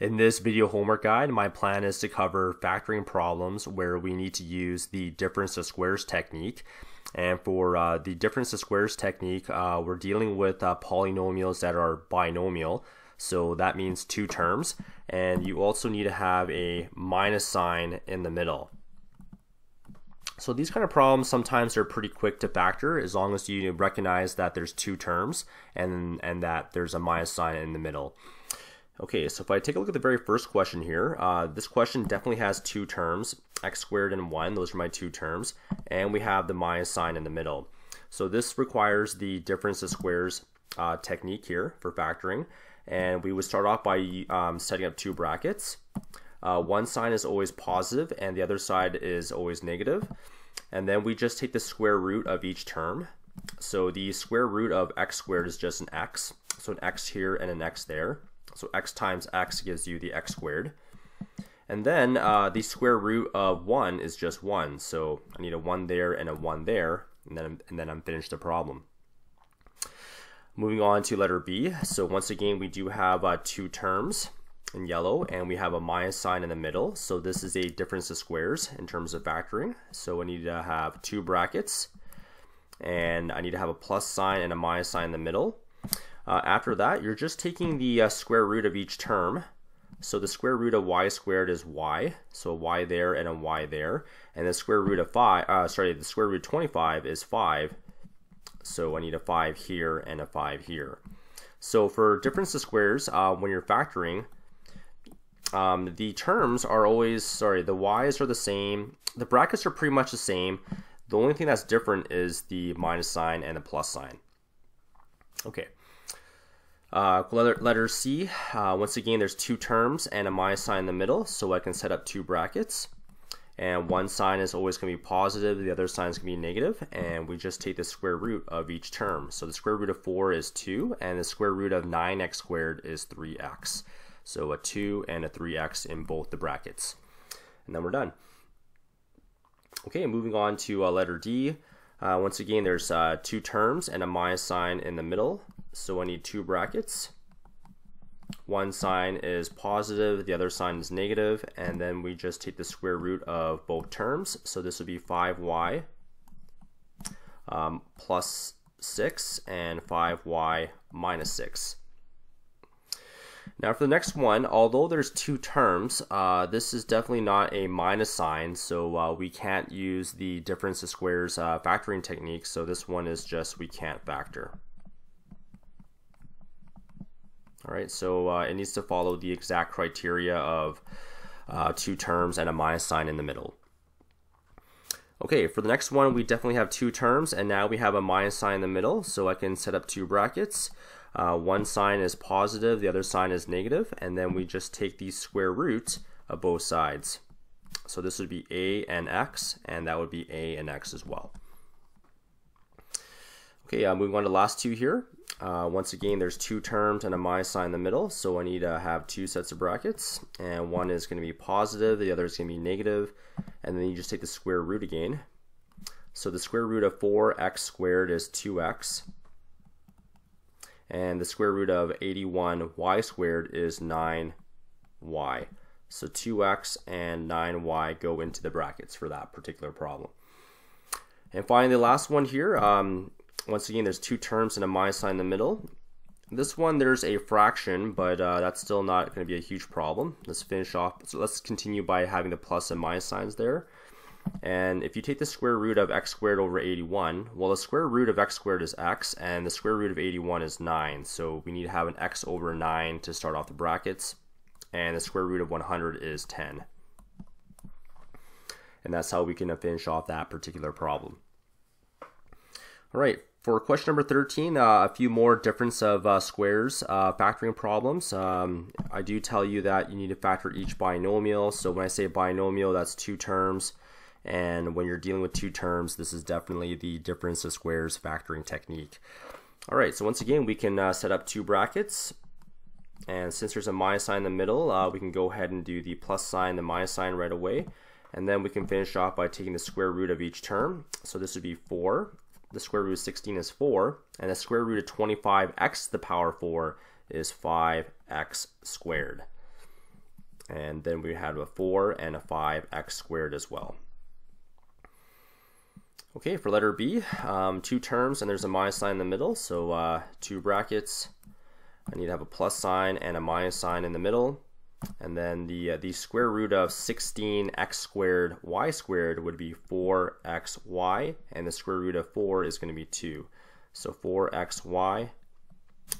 In this video homework guide, my plan is to cover factoring problems where we need to use the difference of squares technique. And for uh, the difference of squares technique, uh, we're dealing with uh, polynomials that are binomial. So that means two terms. And you also need to have a minus sign in the middle. So these kind of problems sometimes are pretty quick to factor as long as you recognize that there's two terms and, and that there's a minus sign in the middle. Okay, so if I take a look at the very first question here, uh, this question definitely has two terms, x squared and 1, those are my two terms, and we have the minus sign in the middle. So this requires the difference of squares uh, technique here for factoring, and we would start off by um, setting up two brackets. Uh, one sign is always positive and the other side is always negative. And then we just take the square root of each term. So the square root of x squared is just an x. So an x here and an x there. So x times x gives you the x squared. And then uh, the square root of 1 is just 1. So I need a 1 there and a 1 there, and then, and then I'm finished the problem. Moving on to letter B. So once again, we do have uh, two terms in yellow, and we have a minus sign in the middle. So this is a difference of squares in terms of factoring. So I need to have two brackets, and I need to have a plus sign and a minus sign in the middle. Uh, after that, you're just taking the uh, square root of each term. So the square root of y squared is y, so a y there and a y there. And the square root of 5, uh, sorry, the square root of 25 is 5. So I need a 5 here and a 5 here. So for difference of squares, uh, when you're factoring, um, the terms are always, sorry, the y's are the same. The brackets are pretty much the same. The only thing that's different is the minus sign and the plus sign. Okay. Uh, letter, letter C, uh, once again, there's two terms and a minus sign in the middle, so I can set up two brackets. And one sign is always going to be positive, the other sign is going to be negative, and we just take the square root of each term. So the square root of 4 is 2, and the square root of 9x squared is 3x. So a 2 and a 3x in both the brackets. And then we're done. Okay, moving on to uh, letter D. Uh, once again, there's uh, two terms and a minus sign in the middle. So I need two brackets. One sign is positive, the other sign is negative, and then we just take the square root of both terms. So this would be 5y um, plus 6 and 5y minus 6. Now for the next one, although there's two terms, uh, this is definitely not a minus sign, so uh, we can't use the difference of squares uh, factoring technique, so this one is just we can't factor. All right, so uh, it needs to follow the exact criteria of uh, two terms and a minus sign in the middle. Okay, for the next one, we definitely have two terms, and now we have a minus sign in the middle, so I can set up two brackets. Uh, one sign is positive, the other sign is negative, and then we just take the square root of both sides. So this would be a and x, and that would be a and x as well. Okay, uh, moving on to the last two here. Uh, once again, there's two terms and a minus sign in the middle, so I need to have two sets of brackets, and one is going to be positive, the other is going to be negative, and then you just take the square root again. So the square root of 4x squared is 2x, and the square root of 81y squared is 9y. So 2x and 9y go into the brackets for that particular problem. And finally, the last one here, um, once again, there's two terms and a minus sign in the middle. This one, there's a fraction, but uh, that's still not going to be a huge problem. Let's finish off. So let's continue by having the plus and minus signs there. And if you take the square root of x squared over 81, well, the square root of x squared is x, and the square root of 81 is 9. So we need to have an x over 9 to start off the brackets. And the square root of 100 is 10. And that's how we can finish off that particular problem. All right, for question number 13, uh, a few more difference of uh, squares uh, factoring problems. Um, I do tell you that you need to factor each binomial. So when I say binomial, that's two terms. And when you're dealing with two terms, this is definitely the difference of squares factoring technique. All right, so once again, we can uh, set up two brackets. And since there's a minus sign in the middle, uh, we can go ahead and do the plus sign, the minus sign right away. And then we can finish off by taking the square root of each term. So this would be 4 the square root of 16 is 4, and the square root of 25x to the power 4 is 5x squared. And then we have a 4 and a 5x squared as well. Okay, for letter B, um, two terms and there's a minus sign in the middle. So uh, two brackets. I need to have a plus sign and a minus sign in the middle. And then the, uh, the square root of 16x squared y squared would be 4xy. And the square root of 4 is going to be 2. So 4xy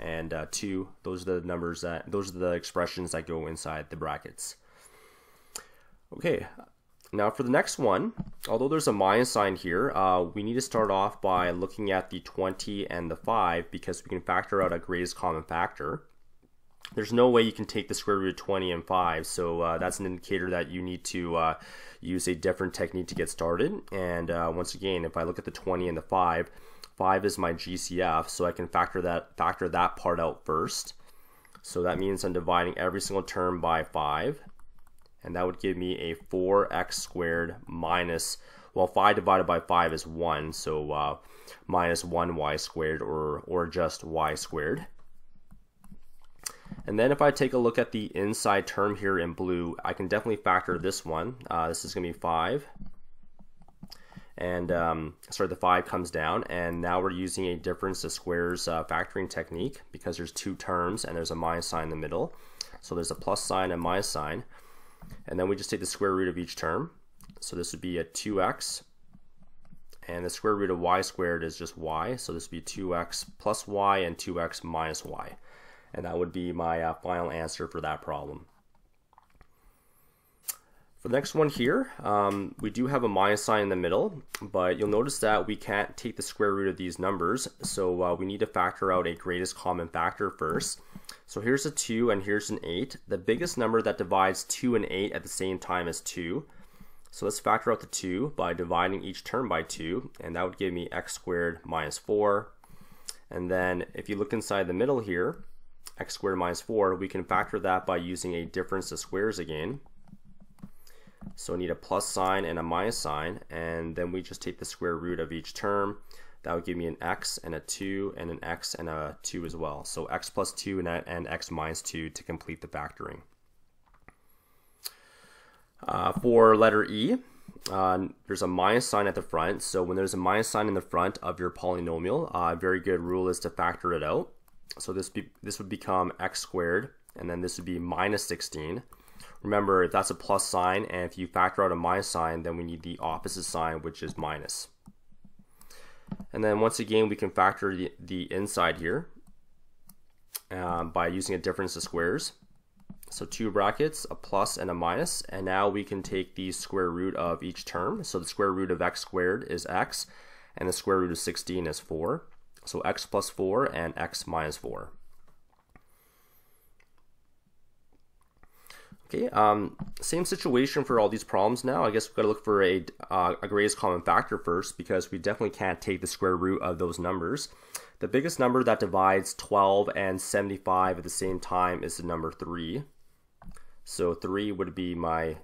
and uh, 2, those are the numbers that, those are the expressions that go inside the brackets. Okay, now for the next one, although there's a minus sign here, uh, we need to start off by looking at the 20 and the 5 because we can factor out a greatest common factor. There's no way you can take the square root of 20 and 5, so uh, that's an indicator that you need to uh, use a different technique to get started. And uh, once again, if I look at the 20 and the 5, 5 is my GCF, so I can factor that, factor that part out first. So that means I'm dividing every single term by 5 and that would give me a 4x squared minus, well, 5 divided by 5 is 1, so uh, minus 1y squared or, or just y squared. And then if I take a look at the inside term here in blue, I can definitely factor this one. Uh, this is going to be 5. And um, sorry, the 5 comes down, and now we're using a difference of squares uh, factoring technique because there's two terms and there's a minus sign in the middle. So there's a plus sign and minus sign. And then we just take the square root of each term. So this would be a 2x. And the square root of y squared is just y. So this would be 2x plus y and 2x minus y. And that would be my uh, final answer for that problem. For the next one here, um, we do have a minus sign in the middle, but you'll notice that we can't take the square root of these numbers, so uh, we need to factor out a greatest common factor first. So here's a 2 and here's an 8. The biggest number that divides 2 and 8 at the same time is 2. So let's factor out the 2 by dividing each term by 2, and that would give me x squared minus 4. And then if you look inside the middle here, x squared minus 4, we can factor that by using a difference of squares again. So I need a plus sign and a minus sign, and then we just take the square root of each term. That would give me an x and a 2 and an x and a 2 as well. So x plus 2 and, and x minus 2 to complete the factoring. Uh, for letter E, uh, there's a minus sign at the front. So when there's a minus sign in the front of your polynomial, uh, a very good rule is to factor it out. So this, be, this would become x squared, and then this would be minus 16. Remember, that's a plus sign, and if you factor out a minus sign, then we need the opposite sign, which is minus. And then once again, we can factor the, the inside here um, by using a difference of squares. So two brackets, a plus and a minus, and now we can take the square root of each term. So the square root of x squared is x, and the square root of 16 is 4. So x plus 4 and x minus 4. Okay, um, same situation for all these problems now. I guess we've got to look for a, uh, a greatest common factor first because we definitely can't take the square root of those numbers. The biggest number that divides 12 and 75 at the same time is the number 3. So 3 would be my,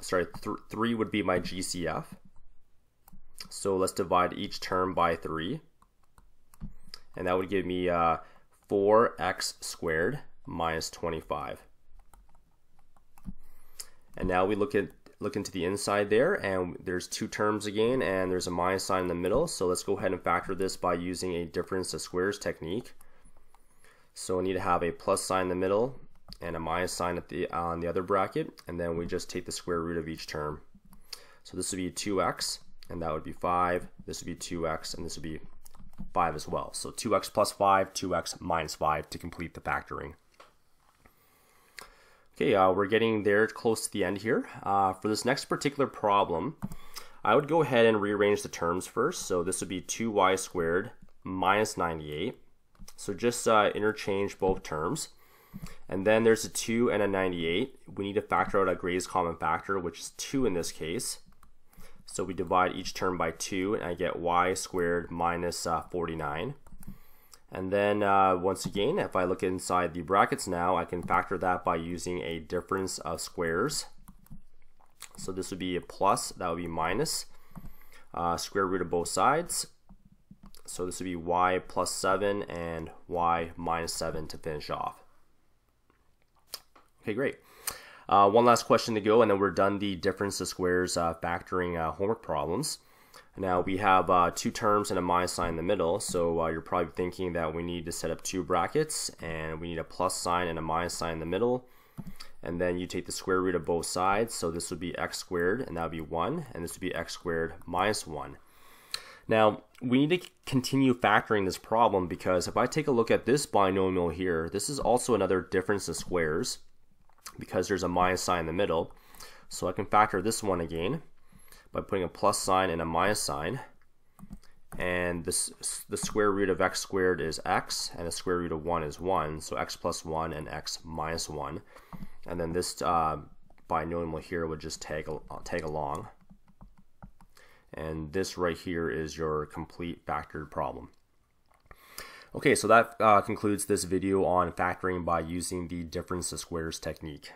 sorry, th 3 would be my GCF. So let's divide each term by 3. And that would give me uh, 4x squared minus 25. And now we look at look into the inside there and there's two terms again and there's a minus sign in the middle. So let's go ahead and factor this by using a difference of squares technique. So we need to have a plus sign in the middle and a minus sign at the on the other bracket and then we just take the square root of each term. So this would be 2x and that would be 5. This would be 2x and this would be 5 as well. So 2x plus 5, 2x minus 5 to complete the factoring. Okay, uh, we're getting there close to the end here. Uh, for this next particular problem, I would go ahead and rearrange the terms first. So this would be 2y squared minus 98. So just uh, interchange both terms. And then there's a 2 and a 98. We need to factor out a greatest common factor, which is 2 in this case. So we divide each term by 2, and I get y squared minus, uh, 49. And then uh, once again, if I look inside the brackets now, I can factor that by using a difference of squares. So this would be a plus, that would be minus, uh, square root of both sides. So this would be y plus 7 and y minus 7 to finish off. Okay, great. Uh, one last question to go, and then we're done the difference of squares uh, factoring uh, homework problems. Now we have uh, two terms and a minus sign in the middle, so uh, you're probably thinking that we need to set up two brackets, and we need a plus sign and a minus sign in the middle. And then you take the square root of both sides, so this would be x squared, and that would be 1, and this would be x squared minus 1. Now, we need to continue factoring this problem because if I take a look at this binomial here, this is also another difference of squares because there's a minus sign in the middle. So I can factor this one again by putting a plus sign and a minus sign. And this the square root of x squared is x, and the square root of 1 is 1. So x plus 1 and x minus 1. And then this uh, binomial here would just tag, uh, tag along and this right here is your complete factored problem. Okay, so that uh, concludes this video on factoring by using the difference of squares technique.